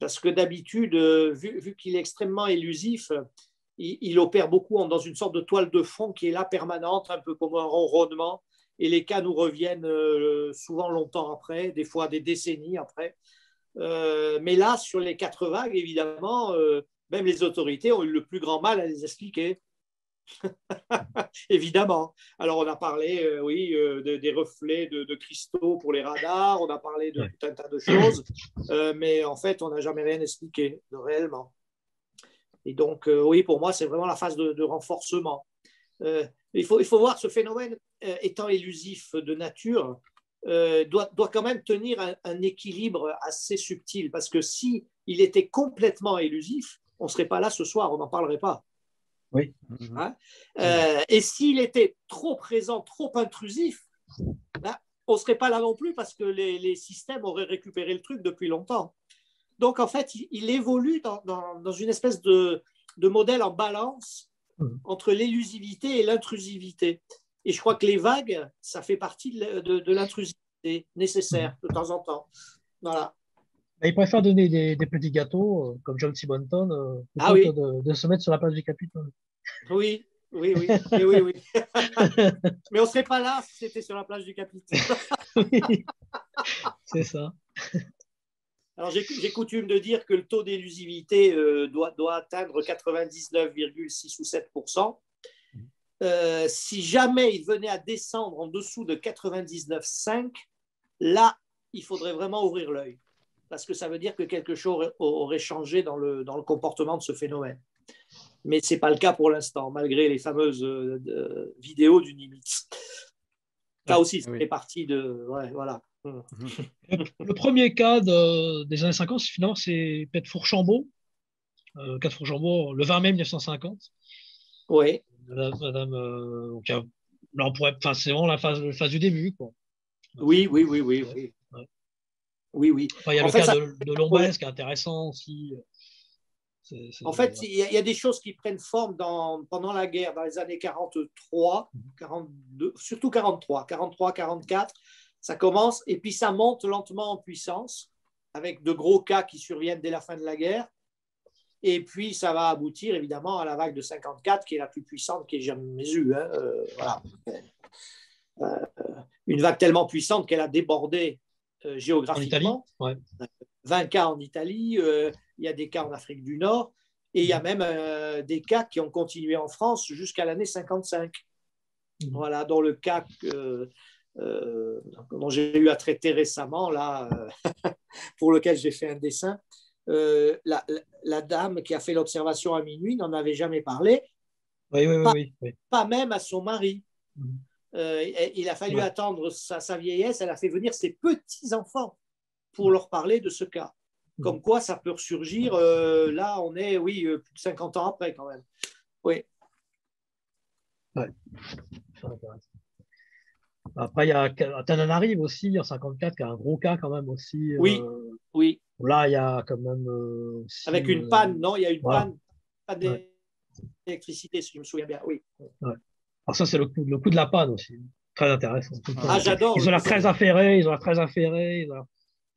parce que d'habitude, vu, vu qu'il est extrêmement élusif, il, opère beaucoup dans une sorte de toile de fond qui est là permanente, un peu comme un ronronnement. Et les cas nous reviennent euh, souvent longtemps après, des fois des décennies après. Euh, mais là, sur les quatre vagues, évidemment, euh, même les autorités ont eu le plus grand mal à les expliquer. évidemment. Alors, on a parlé, oui, des reflets de, cristaux pour les radars, on a parlé de tout un tas de choses, mais en fait, on n'a jamais rien expliqué réellement. Et donc, euh, oui, pour moi, c'est vraiment la phase de, renforcement. Euh, il, faut, il faut voir ce phénomène euh, étant élusif de nature, doit, doit quand même tenir un, équilibre assez subtil, parce que si il était complètement élusif, on ne serait pas là ce soir, on n'en parlerait pas. Oui. Hein? Et s'il était trop présent, trop intrusif, là, on ne serait pas là non plus parce que les, les, systèmes auraient récupéré le truc depuis longtemps. Donc, en fait, il, évolue dans, une espèce de, modèle en balance mmh. entre l'élusivité et l'intrusivité. Et je crois que les vagues, ça fait partie de, l'intrusivité nécessaire de temps en temps. Voilà. Il préfère donner des, petits gâteaux, euh, comme John Sibonton, euh, ah plutôt de, se mettre sur la place du Capitole. Oui, oui, oui, oui, oui, Mais on ne serait pas là si c'était sur la place du Capitole. c'est ça. Alors, j'ai coutume de dire que le taux d'élusivité euh, doit, atteindre 99,6 ou 7% euh, Si jamais il venait à descendre en dessous de 99,5, là, il faudrait vraiment ouvrir l'œil. Parce que ça veut dire que quelque chose aurait changé dans le, dans le comportement de ce phénomène. Mais ce n'est pas le cas pour l'instant, malgré les fameuses euh, vidéos du Nimitz. Là aussi, ça fait partie de. voilà. Le premier cas des années 50, finalement, c'est peut-être Fourchambault, euh, cas de Fourchambault, le 20 mai 1950. Oui. Madame, euh, donc, là, on pourrait, c'est vraiment la phase, la phase du début. Quoi. Oui, oui, oui, oui. Oui, oui. oui. il y a le cas de, de qui est intéressant aussi. En fait, il y, a des choses qui prennent forme dans, pendant la guerre, dans les années 43, 42, surtout 43, 43, 44 ça commence et puis ça monte lentement en puissance avec de gros cas qui surviennent dès la fin de la guerre. Et puis ça va aboutir évidemment à la vague de 54 qui est la plus puissante qui ait jamais eue. Hein. Euh, voilà. Euh, une vague tellement puissante qu'elle a débordé euh, géographiquement. 20 cas en Italie, il y a des cas en Afrique du Nord et il y a même des cas qui ont continué en France jusqu'à l'année 55. Mmh. Voilà, dans le cas euh, dont j'ai eu à traiter récemment, là, euh, pour lequel j'ai fait un dessin. Euh, la, dame qui a fait l'observation à minuit n'en avait jamais parlé. Oui, oui, pas, oui, oui. pas même à son mari. Euh, il a fallu Ouais. attendre sa, sa vieillesse. Elle a fait venir ses petits-enfants pour leur parler de ce cas. Comme quoi, ça peut ressurgir. euh, là, on est, oui, euh, plus de 50 ans après quand même. Oui. M'intéresse. Après, il y a Tananarive aussi, en 54, qui a un gros cas quand même aussi. Oui. euh, Oui, là, il y a quand même. euh, aussi, avec une euh, panne, non Il y a une voilà. panne, panne d'électricité, si je me souviens bien. Oui. Alors, ça, c'est le coup, le coup de la panne aussi. Très intéressant. Ah, j'adore. Ils ont l'air très affairés, ils ont l'air très affairés, ils ont l'air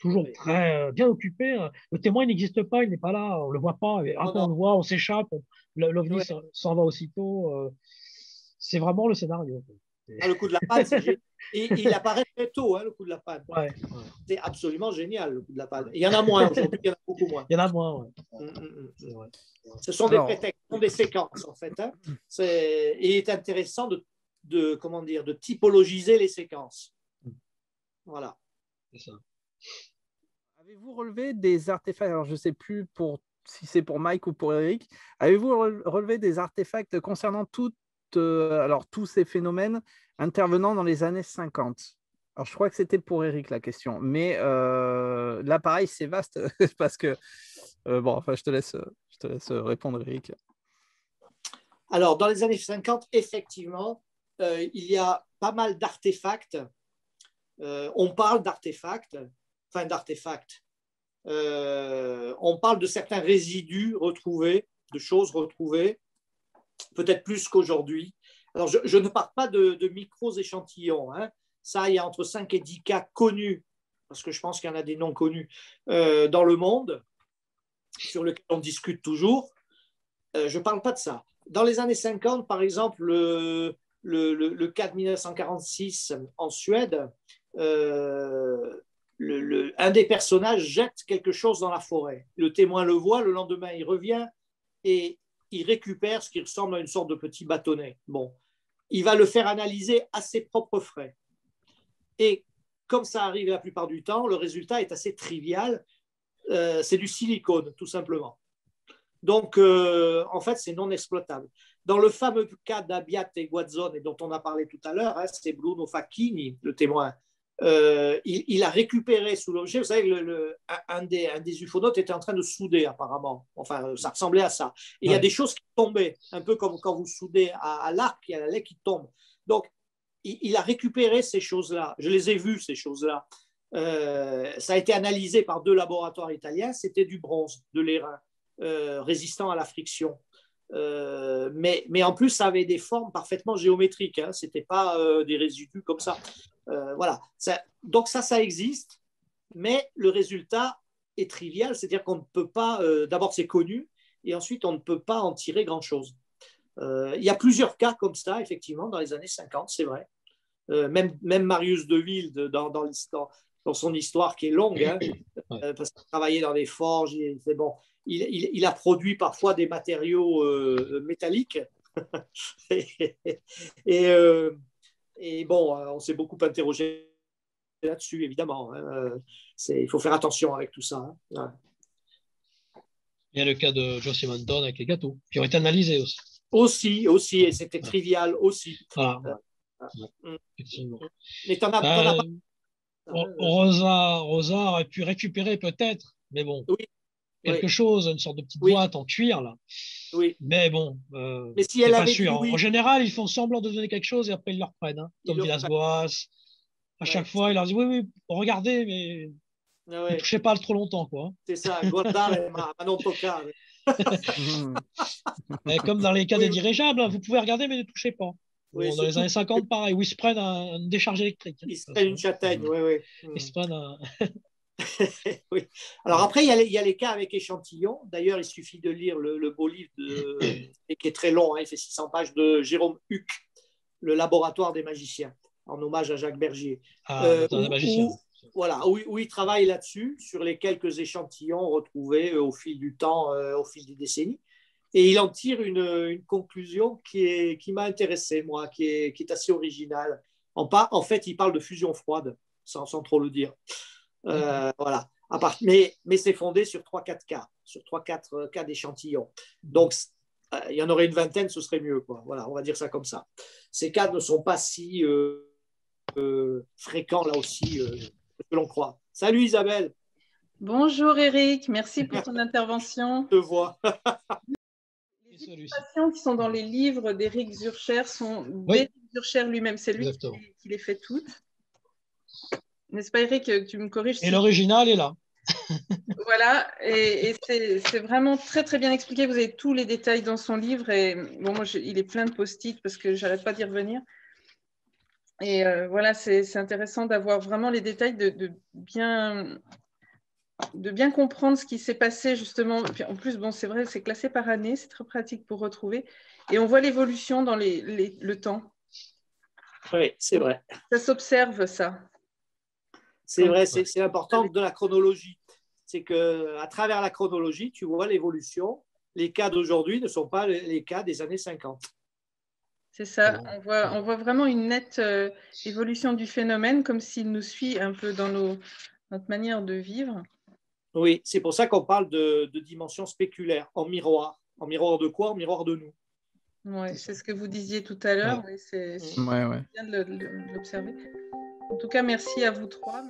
toujours très euh, bien occupés. Le témoin il n'existe pas, il n'est pas là, on le voit pas. Et Non, après, non. on le voit, on s'échappe, l'OVNI Ouais. s'en- va aussitôt. euh, c'est vraiment le scénario. Ah, le coup de la panne, c'est génial. Et il apparaît très tôt, hein, le coup de la panne. Ouais, ouais. C'est absolument génial, le coup de la panne. Il y en a moins aujourd'hui, il y en a beaucoup moins. Il y en a moins, ouais. Mm, mm, mm. Ce sont Alors- des prétextes, ce sont des séquences en fait. hein. Il est intéressant de, de, comment dire, de typologiser les séquences. Voilà. c'est ça. Avez-vous relevé des artefacts Alors, je ne sais plus pour, si c'est pour Mike ou pour Eric. Avez-vous rele- relevé des artefacts concernant euh, alors, tous ces phénomènes intervenant dans les années 50 Alors, je crois que c'était pour Eric la question. Mais euh, là, pareil, c'est vaste parce que. euh, bon, enfin, je te laisse, je te laisse répondre, Eric. Alors, dans les années 50, effectivement, euh, il y a pas mal d'artefacts. On parle d'artefacts, enfin d'artefacts. Euh, on parle de certains résidus retrouvés, de choses retrouvées, peut-être plus qu'aujourd'hui. Alors, je, ne parle pas de, de micros-échantillons. hein. Ça, il y a entre 5 et 10 cas connus, parce que je pense qu'il y en a des non connus, euh, dans le monde, sur lesquels on discute toujours. Euh, je ne parle pas de ça. Dans les années 50, par exemple, le, le, cas de 1946 en Suède, un des personnages jette quelque chose dans la forêt. Le témoin le voit, le lendemain il revient et il récupère ce qui ressemble à une sorte de petit bâtonnet. Bon, il va le faire analyser à ses propres frais. Et comme ça arrive la plupart du temps, le résultat est assez trivial. Euh, c'est du silicone, tout simplement. Donc, euh, en fait, c'est non exploitable. Dans le fameux cas d'Abiat et Guazzone, dont on a parlé tout à l'heure, hein, c'est Bruno Facchini, le témoin. Euh, il, il a récupéré sous l'objet, vous savez, le, le- un, des, un des ufonautes était en train de souder apparemment. Enfin, ça ressemblait à ça. Et il y a des choses qui tombaient, un peu comme quand vous soudez à, à l'arc, il y a la lait qui tombe. Donc, il, il a récupéré ces choses-là. Je les ai vues, ces choses-là. Euh, ça a été analysé par deux laboratoires italiens. C'était du bronze, de l'airain, euh, résistant à la friction. Euh, mais, mais en plus, ça avait des formes parfaitement géométriques. Hein. Ce n'était pas euh, des résidus comme ça. Euh, voilà. Ça- donc ça, ça existe, mais le résultat est trivial, c'est-à-dire qu'on ne peut pas, euh, d'abord c'est connu, et ensuite on ne peut pas en tirer grand-chose. Euh, il y a plusieurs cas comme ça, effectivement, dans les années 50, c'est vrai. Même, même Marius de Wilde, dans, dans, son histoire qui est longue, hein, parce qu'il travaillait dans des forges, il, c'est bon, il, il- il a produit parfois des matériaux métalliques. et, et, et bon, euh, on s'est beaucoup interrogé là-dessus, évidemment. hein. Il faut faire attention avec tout ça. hein. Ouais. Il y a le cas de Joe Simonton avec les gâteaux, qui ont été analysés aussi. Aussi, aussi, et c'était trivial aussi. Voilà. Ah. Ouais, effectivement. Mais t'en as, t'en as pas. Ro- Rosa, Rosa aurait pu récupérer peut-être, mais bon, Oui. Quelque Oui. chose, une sorte de petite Oui. boîte en cuir là. Oui. Mais bon, euh, Mais si elle pas dit sûr. oui, En général, ils font semblant de donner quelque chose et après ils le reprennent. Hein. Le Villas-Boas. À Ouais. chaque fois, il leur dit oui, oui, regardez, mais ah ne touchez pas trop longtemps. Quoi. c'est ça, et Ma-. Mhm. Mais comme dans les cas Oui. des dirigeables, hein, vous pouvez regarder, mais ne touchez pas. Oui, Bon, dans les années 50, pareil, où ils se prennent un- une décharge électrique. Ils se prennent une châtaigne, oui, oui. Ils se prennent un... oui. Alors après, il y, a les, il y a les cas avec échantillons. D'ailleurs, il suffit de lire le, le beau livre de, qui est très long, hein, il fait 600 pages, de Jérôme Huc, Le laboratoire des magiciens, en hommage à Jacques Bergier. Ah, Euh, où- magicien. où- voilà, où, où il travaille là-dessus, sur les quelques échantillons retrouvés euh, au fil du temps, euh, au fil des décennies. Et il en tire une, une conclusion qui, est, qui m'a intéressé, moi, qui est, qui est assez originale. En, fait, il parle de fusion froide, sans, sans trop le dire. Euh, voilà. À part- mais mais c'est fondé sur 3-4 cas, sur 3-4 cas d'échantillons. Donc, c- il y en aurait une vingtaine, ce serait mieux. Quoi. Voilà, on va dire ça comme ça. Ces cas ne sont pas si fréquents là aussi que l'on croit. Salut Isabelle. Bonjour Eric, merci pour ton intervention. Je te vois. les illustrations qui sont dans les livres d'Eric Zurcher sont d'Eric Zurcher lui-même. C'est lui qui, les fait toutes. N'est-ce pas Eric Tu me corriges. Et l'original est là. voilà, et, c'est vraiment très très bien expliqué. Vous avez tous les détails dans son livre. Et bon, moi, il est plein de post-it parce que j'arrête pas d'y revenir. Et euh, voilà, c'est intéressant d'avoir vraiment les détails, de, bien, de bien comprendre ce qui s'est passé justement. en plus, bon, c'est vrai, c'est classé par année, c'est très pratique pour retrouver. Et on voit l'évolution dans les, le temps. Oui, c'est vrai. Ça s'observe, ça. C'est vrai, c'est important de la chronologie. C'est que à travers la chronologie, tu vois l'évolution. Les cas d'aujourd'hui ne sont pas les cas des années 50. C'est ça, on voit, on voit vraiment une nette euh, évolution du phénomène, comme s'il nous suit un peu dans nos, notre manière de vivre. Oui, c'est pour ça qu'on parle de, de, dimension spéculaire, en miroir. En miroir de quoi? En miroir de nous. Oui, c'est ce que vous disiez tout à l'heure. c'est ouais, bien de l'observer. En tout cas, merci à vous trois.